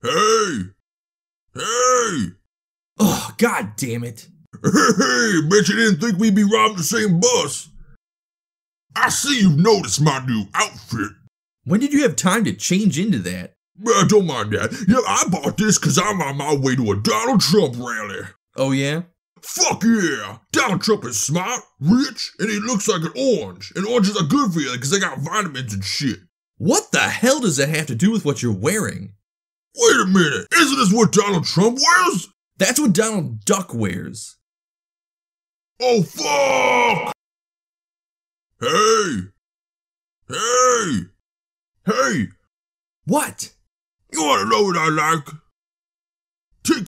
Hey! Hey! Oh, god damn it. Hey, hey! bet you didn't think we'd be riding the same bus. I see you've noticed my new outfit. When did you have time to change into that? Uh, don't mind that. Yeah, I bought this because I'm on my way to a Donald Trump rally. Oh, yeah? Fuck yeah! Donald Trump is smart, rich, and he looks like an orange. And oranges are good for you because they got vitamins and shit. What the hell does that have to do with what you're wearing? Wait a minute, isn't this what Donald Trump wears? That's what Donald Duck wears. Oh fuck! Hey! Hey! Hey! What? You wanna know what I like?